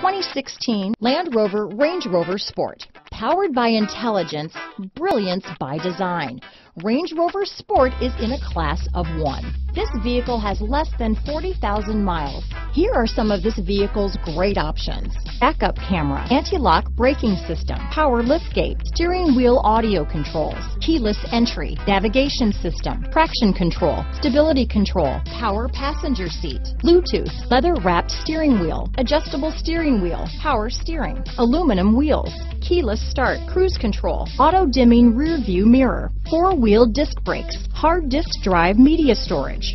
2016 Land Rover Range Rover Sport. Powered by intelligence, brilliance by design. Range Rover Sport is in a class of one. This vehicle has less than 40,000 miles. Here are some of this vehicle's great options. Backup camera, anti-lock braking system, power liftgate, steering wheel audio controls, keyless entry, navigation system, traction control, stability control, power passenger seat, Bluetooth, leather wrapped steering wheel, adjustable steering wheel, power steering, aluminum wheels, keyless start, cruise control, auto dimming rear view mirror, four wheel disc brakes, hard disk drive media storage.